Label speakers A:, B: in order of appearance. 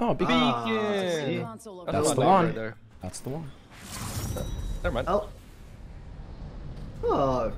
A: Oh, beacon.
B: Beacon. That's,
A: the one. That's the one.
B: Never mind.
C: Oh. Oh,